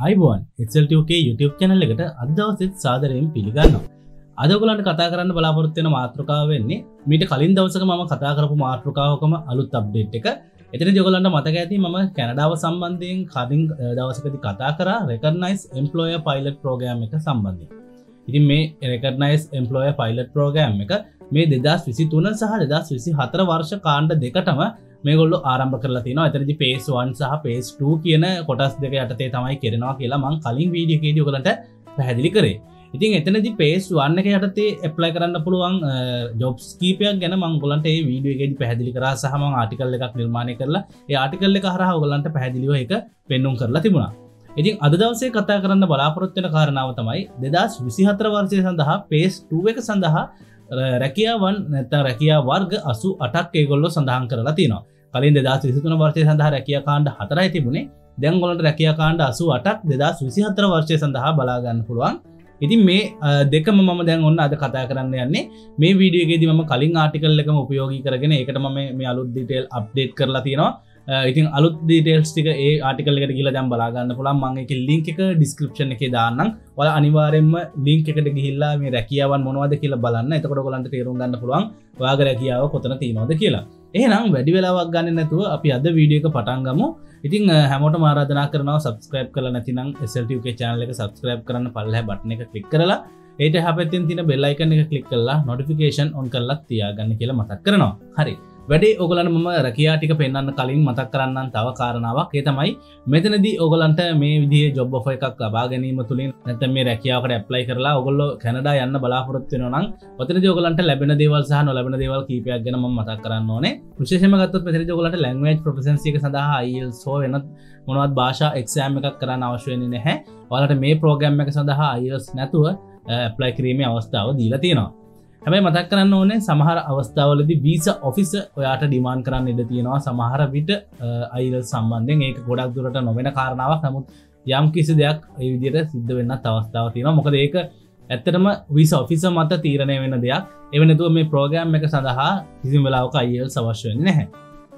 අයිබෝන් එක්ල්ටක YouTube channel එකට අදවසෙත් සාදරයෙන් පිළිගන්නවා. අදගලන්ට කතා කරන්න බලාපොරත්වෙන මාතෘකාව වෙන්නේ මීට කලින් දවසක ම කතා කරපු මාතෘකාවකම අලුත් අප්ඩේට් එක. එතන ජොගලන්ට මතක ඇති ම කැනඩාව සම්බන්ධයෙන් කලින් දවසකති කතා කර රෙකර්නයිස් එම්පලෝය පයිලට් ප්‍රෝගෑම් එක සම්බන්ධය ඉතින් මේ රෙකර්නයිස් එම්පලෝය පයිලට් ප්‍රෝගෑම් එක මේ දෙදස් විසි තුන සහ දෙදස් විසි හතර වර්ෂ කාණ්ඩ දෙකටම මේගොල්ල ආරම්භ කරලා තින ඇතරදි පේස්වන් සහ පේස්ටූ කියන කොටස් දෙක යටතේ තමයි කෙරෙනවා කියලා මං කලින් වීඩියකේඩිය කලට පැහැදිලි කරේ. ඉතින් එතනදි පේස් වන්න එක යටතේ එප්ලයි කරන්න පුළුවන් ජොබ්ස් කීපයක් ගැන මංගොලන්ට ඒ වීඩියගෙඩි පැදිලි කර සහම ආටිකල් එකක් නිර්මාණය කරලා ඒ ආටිකල්ල එක හරහ ඔගලන්ට පැදිලිව එක පෙන්නුම් කරලා තිබුණා. ඉතින් අද දවසේ කතා කරන්න බලාපොරොත්වෙන කාරණාව තමයි දෙදස් විසිහතර වර්සය සඳහා පේස් ටුව එක සඳහා රැකියාවන් නැත රැකයා වර්ග අසු අටක් ඒගොල්ලො සඳහන් කරලා තිනවා. කලින් දෙදස් විසිතුන වර්ෂය සඳහා රැකිය කාණ්ඩ හතරයි තිබුණේ. දැන්ගොලට රැකිය කාණ්ඩ අසු අටක් දෙදස් විසිහතර වර්ෂය සඳහා බලාගන්න පුළුවන්. ඉතින් මේ දෙකම මම දැන් ඔන්න අද කතා කරන්න යන්නේ. මේ වීඩියගේද ම කලින් ආටිකල් එකම උපයෝගී කරගෙන එකට ම මේ අලුත් දිටේල් අප්ඩේට් කරලා තියෙනවා Uh, ඉතින් අලුත් ඩීටේල්ස් ටික ඒ ආටිකල්ලට කියල දැම් බලාගන්න පුළන් මංගේ ලින්ක් එක ඩිස්ක්‍රපෂන් එක දාන්නම්. වල අනිවාරෙන්ම ලින්ක් එකට ගිහිල්ලා මේ රැකියාවන් මොනවද කියලා බලන්න. එතකොට ගොලන්ට තේරුම් ගන්න පුළුවන් වාග රැකියාව කොතන තියනොද කියලා. එහෙනම් වැඩි වෙලාවක් ගන්න නැතුව අපි අද වීඩියක පටන්ගමු ඉතින් uh, හැමෝට මාරාධනා කරනවා සබස්ක්‍රයිබ් කල නැතිනම් SLTක චානල එක සබස්ක්‍රයිබ් කරන්න පල්ල බට්න එක කලික් කරලා ඒට හැපතින් තින බෙල්ලයිකන එක කලික් කරලා නොටිෆිකේෂන් ඔන් කරලත් තියාගන්න කියලා මතක් කරනවා. හරි. වැඩේ ඔගලන් මම රැකයාටික පෙන්න්න කලින් මතක් කරන්න තව කාරණාවක්. ඒ තමයි මෙතනදී ඔගලන්ට මේ විදිහ ජොබ් ඔෆ එකක් ලබා ගැනීම තුළින් නැත මේ රැකියාවට ඇප්ලයි කරලා ඔගොල්ල කැනඩා යන්න බලාපොරත්වෙන නම් පතර ජෝගලන්ට ලැබෙන දේවල් සහ නොලබෙන දේවල් කීපයක් ගැන මතක් කරන්න ඕනේ. විශේෂම ගත්ත පෙර ජෝගලට ලැංවේජ් ප්‍රසන්සික සඳහා අයිල් සෝ වෙනත් මොනවත් භාෂා එක්ෂෑම එකක් කරන්න අවශ්‍යයන නැහැ. වලට මේ ප්‍රෝග්‍රම් එක සඳහා අයිල්ස් නැතුව eh, ඇප්ලයි කිරීමේ අවස්ථාව දීලා තියෙනවා. හැබයි මතක් කරන්න ඕනේ සමහර අවස්ථාවලදි වීස ඔෆිස ඔයාට ඩිමාන් කරන්න ඉඩ තියෙනවා. සමහර විට අයිල් සම්බන්ධෙන් ඒක ගොඩක් දුරට නොවෙන කාරණාවක්. නමුත් යම් කිසි දෙයක් ඒ විදියට සිද්ධ වෙන්න අවස්ථාව තියෙනවා. මොකද ඒක ඇත්තටම විස ඔෆිස මත තීරණය වෙන දෙයක්. එවනතුව මේ ප්‍රෝගෑම් එක සඳහා කිසිම් වෙලාවක අයිල් සවශ්‍යවෙන නැහැ.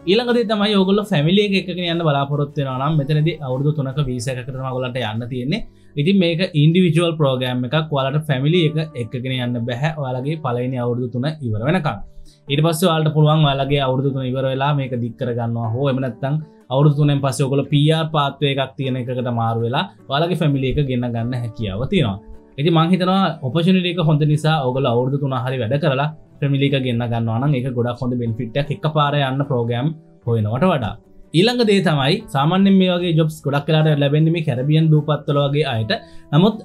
ඊළඟදේ තමයි ඔගොල ෆැමිලිය එකක යන්න බලාපොරොත්වෙන නම් මෙතනද අවුදු තුනක වීසකරම ගොලට යන්න තියෙන්නේ. ඉතින් මේක ඉන්ඩිවිජුවල් ප්‍රෝගෑම් එකක්. වලට ෆැමිලි එක එකගෙන යන්න බැහැ ඔයාලගේ පලයිනි අවුරදු තුන ඉවර වෙනකම්. ඉට පස්ස වාලට පුළුවන් වලගේ අවුරදු තුන ඉවර වෙලා මේක දික්කර ගන්නවා හෝ එමනත්තං අවුරදු තුනෙන් පස්ස ඔකොල පියා පාත්වය එකක් තියෙන එකකට මාරු වෙලා වලගේ ෆැමිලි එක ගෙන්න්න ගන්න හැකියාව තියෙනවා. ඇති මංහිතනවා ඔපශනිටක හොඳ නිසා ඔගල අවුරදු තුන හරි වැඩ කරලා ප්‍රමිලික ගන්න ගන්නවන එක ගොඩක් හොඳ බෙන්ෆිට් එක පාර යන්න ප්‍රෝගෑම් හොයනවට වඩා. ඊළඟ දේ තමයි සාමාන්‍යෙන් මේ වගේ ජොබ්ස් ගොඩක් කලාට ලැබෙන්නේ මේ කැරබියන් දූපත්වලගේ අයට. නමුත්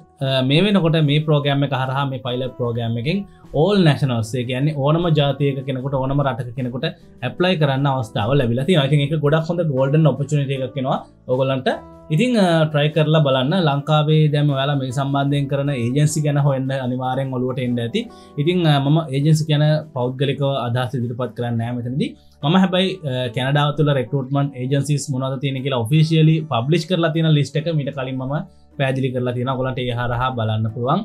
මේ වෙනකොට මේ ප්‍රෝගෑම් එක හරහා මේ පයිල ප්‍රෝගෑම් එකින් ඕල් නැශනස්සේ කියන්නේ ඕනම ජාතියක කෙනෙකුට ඕනම රටක කෙනෙකුට ඇප්ලයි කරන්න අවස්ථාව ලැබිලති අති එක ගොඩක් හොඳ ගෝල්ඩන් ඔපචනට එකක් කෙනවා ඔගොලන්ට ඉතිං ට්‍රයි කරලා බලන්න. ලංකාවේ දැම වෙලා මේ සම්බන්ධයෙන් කරන ඒජන්සි ගැන හොන්න අනිවාරෙන් ඔලුවට එන්න ඇති. ඉතිං මම ඒජන්සි ගැන පෞද්ගලික අදහස් ඉදිරිපත් කරන්න නෑමතනද මම හැබයි කැනඩාව තුළ රෙක්ටමන් ඒජන්සිස් මොනද තියෙන කියලා ඔෆිසිියලි පබ්ලිෂ් කරලා තියෙන ලිස්ට එක මිට කලින්ම පැදිලි කරලා තියෙන ගොලට ඒ හරහා බලන්න පුළුවන්.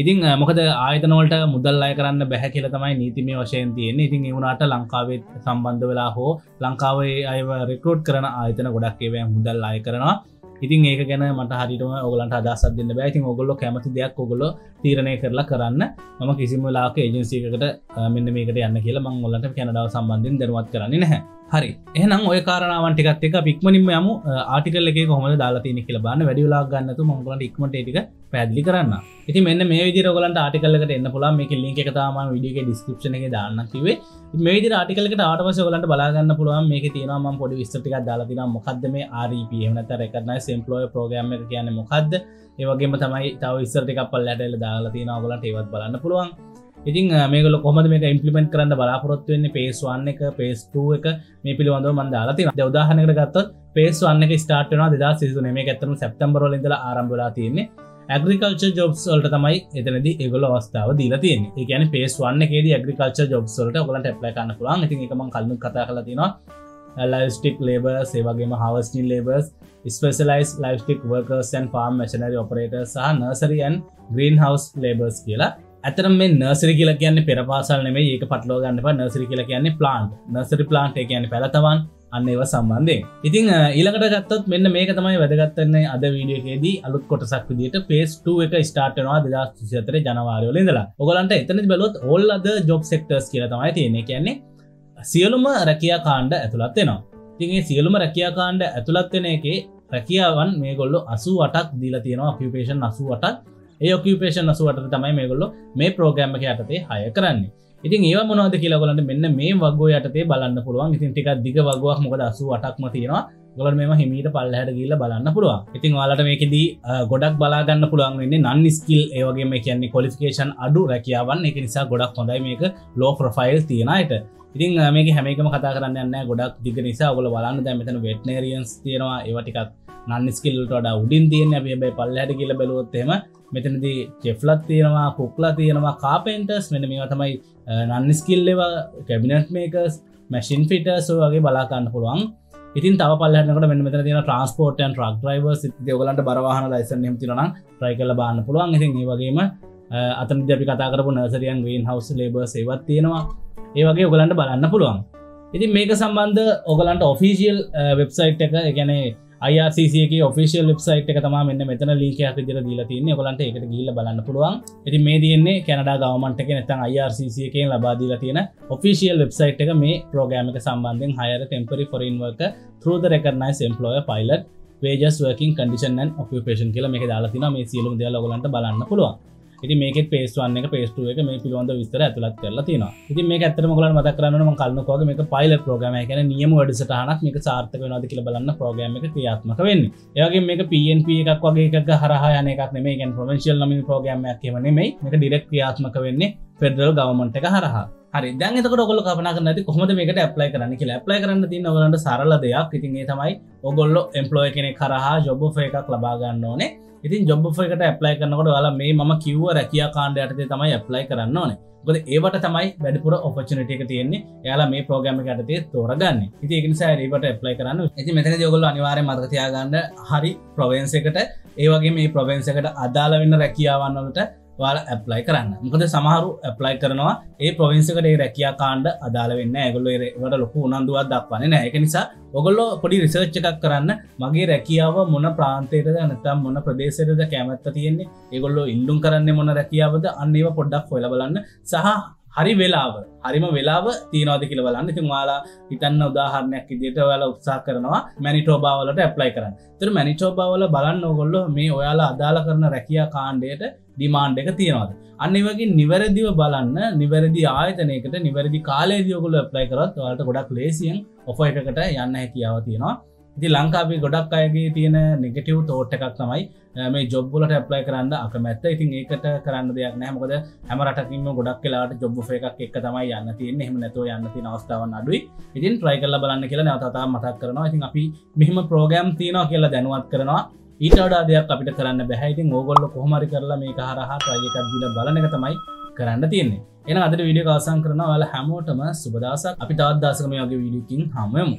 ඉතින් මොකද ආයතනවලට මුදල් අය කරන්න බැහැ කියල තමයි නීතිමේ වශයෙන් තියෙන ඉතින් එවුණට ලංකාවේ සම්බන්ධ වෙලා හෝ ලංකාවේ අය රෙකෝඩ් කරන ආයතන ගොඩක් ඒවය මුදල් අය කරනවා. ඉතින් ඒක ගැන මට හරිටම ඔගලන්ට අදසත් දෙන්න බැයිතින් ඔගොල්ල කැමති දෙයක් ඔගොල තීරණය කරලා කරන්න. මම කිසිම ලාක ඒජන්සිකට මෙන්න මේකට යන්න කියලා මං ඔොලට කැනඩාව සම්බන්ධින් දරුවත් කරන්නේ නැහැ. හරි. එහනම් ඔය කාරනාවන්ටිකත් එක පික්මනින්ම යමු. ආටිකල් එක කොහොම දාලා තියනෙ කියල බන්න වැඩිලා ගන්නතු මොගලට ඉක්මට ටික පැදිලි කරන්න ඉති මෙන්න මේ විදිරගලට ආටිකල්ලට එන්න පුලා මේක ලින්ක එක තාම විඩියක ඩිස්ක්‍රපෂන එක දාන්න කිවේ මේ විදි ආටිකලට ආටවස ගලට බලාගන්න පුළුවන්. මේක තියෙනම පොඩි විස්ටික දාලාතින මොකක්ද මේ RP එමනත රැකරනයි සම්පලෝය ප්‍රෝග්‍රම එක කියන්න මොකක්ද ඒවගේම තමයි තව ඉස්සරටික පල්ලටල දාලා තියෙන ගලට ඒවත් බලන්න පුළුවන්. ඉතින් මේකල කොමද මේක ඉම්පලිමෙන්ට් කරන්න බලාපොරොත්තුවෙන්නේ පේස්වන්න එක පේස්ටූ එක මේ පිළිබඳව මන්දාලති උදාහනකට ගත්ත පේස්වන්න එක ස්ටාර්ටන දෙදා සිදුන මේ ඇත්තම සැප්තම්බරලින්දල ආරම්භලා තියන්නේ. ඇග්‍රිකල්ච ජොබ්ස් වලට තමයි එතනද ඒගොල අවස්ථාව දීලා තියෙන එකන පේස් වන්න ේද ඇග්‍රිකල්ච ජොබ්ස්වලට ඔලට ඇප්ලයි කන්න පුළන් ඉතින් එකම කල්ලු කතා කල තිනවා ලයිස්ටික් ලේබ සේවගේම හවස්නිල් ලේබර්ස් ස්පෙසලයිස් ලයිස්ටික් වර්කර්සන් ෆාර්ම් මශනරි ඔපරේට සහ නර්සරියන් ග්‍රීන් හවස් ලේබර්ස් කියලා ඇතර මේ නර්සරි කියල කියන්න පෙරපාසල් නෙේ ඒක පටලෝ ගන්න නර්සරි කියල කියන්නේ ප්ලාන්් නර්සරි ප්ලාන්ට් කියන්න පැලතවන් අන්න ඒව සම්බන්ධය ඉතින් ඊළඟට ගත්තත් මෙන්න මේක තමයි වැදගත්තන්නේ අද වීඩියකේදී අලුත් කොටසක් විදිට පේස්ට එක ස්ටාර්ටනවා දෙදස් සිතර ජනවාරයෝල ඉඳලා. ඔගලන්ට එතන බලොත් ඔල් අද ජොබ් සෙක්ටර්ස් කියල තමයි තියෙනෙ කියන්නේ සියලුම රැකයා කාණ්ඩ ඇතුළත් වෙනවා. තිගේ සියලුම රැකයා කාණ්ඩ ඇතුළත් වෙන එකේ රැකියාවන් මේ ගොල්ලො අසු අටක් දීලා තියෙනවා ඔකිපේෂන් අසු අටක්. ඒ ඔකිපේෂන් අසුවට තමයි මේ ගොල්ලො මේ ප්‍රෝග්‍රම්ම යටතේ හය කරන්නේ. ඉතින් ඒ මොනවද කියලාගලට මෙන්න මේ වගෝ යටතේ බලන්න පුළුවන්. ඉතින් ටික දිග වගුවක් මොකද අසු අටක්ම තියෙනවා. ගොල මෙම හිමීට පල්ලහට ගිල්ල බලන්න පුළුවන්. ඉතින් වාලට මේකෙදී ගොඩක් බලාගන්න පුළුවන් වෙන්නේ නන් ස්කිල් ඒවගේ මේ කියන්නේ කොලිෆිකේෂන් අඩු රැකියාවන්. එක නිසා ගොඩක් හොඳයි මේක. ලෝ ප්‍රොෆයිල් තියෙනයට ඉතින් මේක හැමකම කතා කරන්න යන්න ගොඩක් දිග නිසා ඔගල බලන්න. දැ මෙතන වෙට්නරියන්ස් තියෙනවා. ඒවටිකත් නන්න ස්කිල්ට වඩ උඩින් තියෙන ඇබේ පල්ලහට කියල බැලුවොත්තේම මෙතනදී චෙෆ්ලත් තියෙනවා කුක්ලා තියෙනවා කාපෙන්ටර්ස් මෙන මේ තමයි නන්න ස්කිල්ලව කැබිනට් මේකස් මැසින් ෆිටර්ස් වගේ බලාකන්න පුළුවන්. ඉතින් තව පල්ලහනකට මෙ මෙතන තියෙන ට්‍රන්ස්පෝර්ටන් ට්‍රක් ්‍රයිවර්ස් දෙවලට බරවාහන ලයිසන් තිරන ්‍රයි කල බාන්න පුළුවන්. ඉතින් වගේම අතන අපි කතා කරපු නර්සරියන් ග්‍රීන් හවස් ලේබ සේවත් තියෙනවා. ඒ වගේ ඔගලන්ට බලන්න පුළුවන්. ඉතින් මේක සම්බන්ධ ඔගලන්ට ඔෆිසිියල් වෙබ්සයිට් එක ගැනේ අයිසික ෆිසිල් වෙබ්සයිට් එක තම මෙන්න මෙතන ලීකයක් විදිර දීල තින්නේ කොලන්ට එකට ගිල්ල බලන්න පුළුවන්. ඇති මේ තියන්නේ කැනඩ ගවමන්ට එක නැතන් අයිRCCකෙන් ලබාදීල තියෙන ඔෆිසිියල් වෙබ්සයිට් එක. මේ ප්‍රෝගෑමික සම්බන්ධෙන් hire temporary foreign worker through the recognised employer pilot wages working condition operation කියල මේ දාලතින මේ සියලුම් දෙල ගලන්ට බලන්න පුළුවන්. ඉති මේක පේස්වන්න එක පේස්ටුව එක මේ පිළිබඳ විස්තර ඇතුලත් කරලා තින ඉති මේ ඇතර මොල මත කරන්න කල්න්නකෝග මේ පයිල ප්‍රෝගම එක නියම වැඩසටහනක් මේක සාර්ථක වෙනද කියල බලන්න ප්‍රෝගම එක ක්‍රියාත්මක වෙන්න. ඒගේ මේක පNP එකක් වගේ එක හරහා යන එකක් නෙමේ ගැන් ප්‍රමේශල් නමින් ප්‍රෝගමයක් කියවන මේ මේක ඩිරෙක් ක්‍රියාත්මක වෙන්නේ ෆෙඩරල් ගවමන්ට එක හරහා. හරි. දැන් එතකට ඔගොල්ල කපන කරනති කොහොමද මේකට ඇප්ලයි කරන්න කියලා. ඇප්ලයි කරන්න තින්න ඔගලන්ට සරල දෙයක්. ඉතින්ගේ තමයි ඔගොල්ලො එම්පලෝය කෙනෙ කරහා ජොබ එකක් ලබාගන්න ඕනේ. ඉතින් ජොබ් එකට ඇප්ලයි කරනකොට ලා මේ ම කිව්ව රැකිය කාණ්ඩ යටතේ තමයි ඇප්ලයි කරන්න ඕනේ. ගොද ඒවට තමයි වැඩිපුර ඔපචනට එක තියෙන්නේ. යාලා මේ ප්‍රෝග්‍රම එකටතේ තෝරගන්න. ඉති එකනිසා ඒවට ඇප්ලයි කරන්න ඇති මෙතන යොගොල අනිවාරය මතකතියාගන්න හරි ප්‍රවන්ස එකට. ඒවගේ මේ ප්‍රවන්ස එකට අදාළ වෙන්න රැකියාවන්නලට වාල ඇප්ලයි කරන්න. මොකද සමහරු ඇප්ලයි කරනවා ඒ ප්‍රවින්සකට රැකයා කාණ්ඩ අදාල වෙන්න ඇගොල්ල වට ලොකු උනන්දුවත් දක්වන නෑ එක නිසා ඔගොල්ලො පොඩි රිසර්ච් එකක් කරන්න. මගේ රැකියාව මොන ප්‍රාන්තයටද නතම් මොන ප්‍රදේශයටද කැමැත්ත තියෙන්නේ? ඒගොල්ලො ඉල්ලුම් කරන්න මොන රැකියාවද? අන්නේව පොඩ්ඩක් හොල බලන්න. සහ හරි වෙලාව හරිම වෙලාව තියනවාද කියල බලන්න. ඉතින් වාලා හිතන්න උදාහරණයක් ඉදිට ඔයාල උත්සා කරනවා මැනිටෝබාවලට ඇප්ලයි කරන්න. තර මැනිචෝබාවල බලන්න ඔගොල්ලො මේ ඔයාලා අදාළ කරන රැකියා කාණ්ඩයට ඩිමාන්්ඩ එක තියෙනවාද? අන්න වගේ නිවැරදිව බලන්න නිවැරදි ආයතනයකට නිවැරදි කාලේදියකුල ප්ලයි කරත් වාට ගොඩක් ලේසියෙන් ඔෆ එකකට යන්න හැකියාව තියෙනවා. ඉති ලංකාවේ ගොඩක් අයගේ තියෙන නෙගටව් තෝට් එකක් තමයි මේ ජොබ්බලට ඇප්ලයි කරන්න අකමැත්ත. ඉතින් ඒකට කරන්න දෙයක් නෑමකද හැම රටකින්ම ගොඩක් කියලාට ජොබ් එකක් එක තමයි යන්න තියන්න. එහම නැතුව යන්න ති අවස්ථාවන් අඩුයි. ඉතින් ට්‍රයි කල්ල බලන්න කියලා නැවතතා මතක් කරනවා. ඉතින් අපි මෙහම ප්‍රෝගෑම් තියනවා කියලා දැනුවත් කරනවා. ඊටඩා දෙයක් අපිට කරන්න බැහැයිතින් ඕගොල්ල කොහමරි කරලා මේ හරහා ට්‍රයිකක් දිල බලන එක තමයි කරන්න තියන්නේ. එන අදට විඩිය කාසං කරන වල හැමෝටම සුබදසක් අපි තාත්දාසකම යගේ විඩියකින් හමයමු